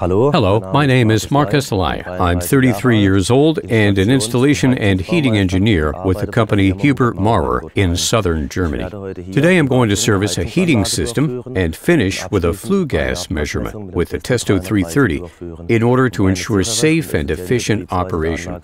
Hello, my name is Marcus Lay. I'm 33 years old and an installation and heating engineer with the company Hubert Maurer in southern Germany. Today I'm going to service a heating system and finish with a flue gas measurement with the Testo 330 in order to ensure safe and efficient operation.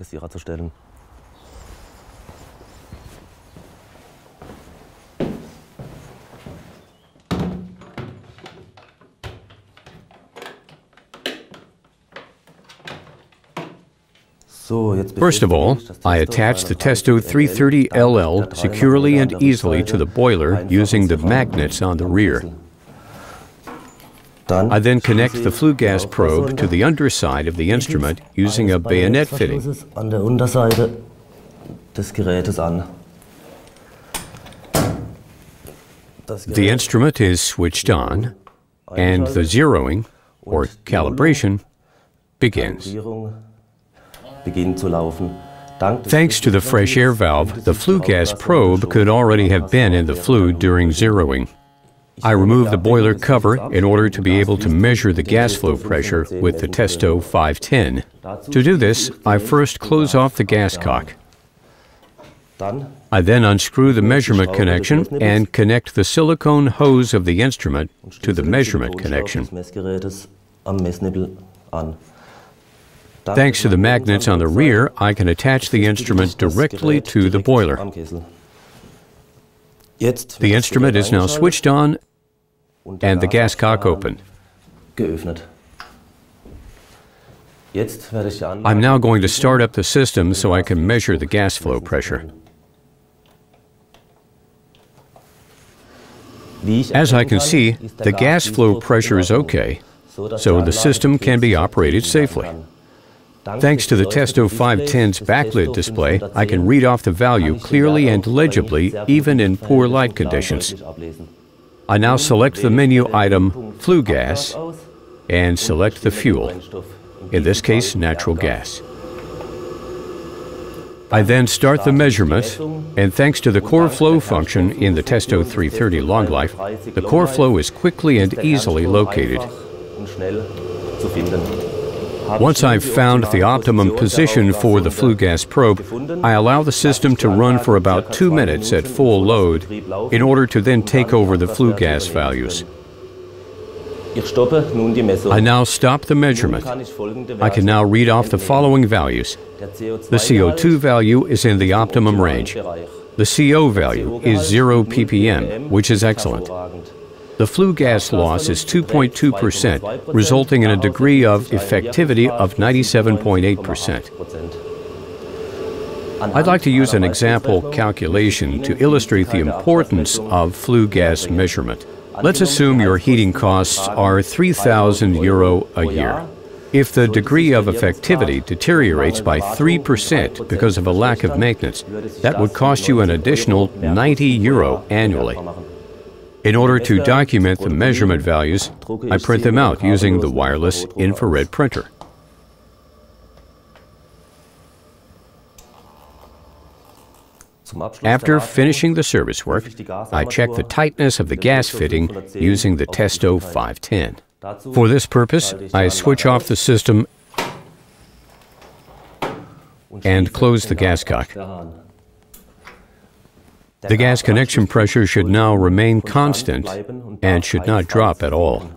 First of all, I attach the Testo 330LL securely and easily to the boiler using the magnets on the rear. I then connect the flue gas probe to the underside of the instrument using a bayonet fitting. The instrument is switched on, and the zeroing, or calibration, begins. Thanks to the fresh air valve, the flue gas probe could already have been in the flue during zeroing. I remove the boiler cover in order to be able to measure the gas flow pressure with the Testo 510. To do this, I first close off the gas cock. I then unscrew the measurement connection and connect the silicone hose of the instrument to the measurement connection. Thanks to the magnets on the rear, I can attach the instrument directly to the boiler. The instrument is now switched on and the gas cock open. I'm now going to start up the system so I can measure the gas flow pressure. As I can see, the gas flow pressure is okay, so the system can be operated safely. Thanks to the Testo 510's backlit display, I can read off the value clearly and legibly even in poor light conditions. I now select the menu item Flue Gas and select the fuel, in this case natural gas. I then start the measurement, and thanks to the core flow function in the Testo 330 long life, the core flow is quickly and easily located. Once I've found the optimum position for the flue gas probe, I allow the system to run for about two minutes at full load in order to then take over the flue gas values. I now stop the measurement. I can now read off the following values. The CO2 value is in the optimum range. The CO value is 0 ppm, which is excellent. The flue gas loss is 2.2%, resulting in a degree of effectivity of 97.8%. I'd like to use an example calculation to illustrate the importance of flue gas measurement. Let's assume your heating costs are 3,000 euro a year. If the degree of effectivity deteriorates by 3% because of a lack of maintenance, that would cost you an additional 90 euro annually. In order to document the measurement values, I print them out using the wireless infrared printer. After finishing the service work, I check the tightness of the gas fitting using the Testo 510. For this purpose, I switch off the system and close the gas cock. The gas connection pressure should now remain constant and should not drop at all.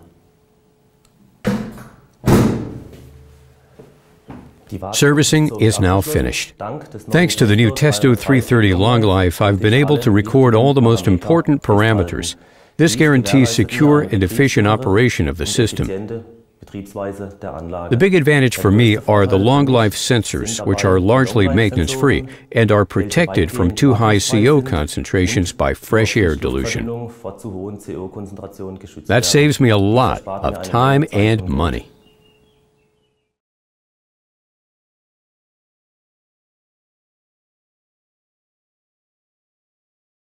Servicing is now finished. Thanks to the new Testo 330 Long Life, I've been able to record all the most important parameters. This guarantees secure and efficient operation of the system. The big advantage for me are the long life sensors, which are largely maintenance free and are protected from too high CO concentrations by fresh air dilution. That saves me a lot of time and money.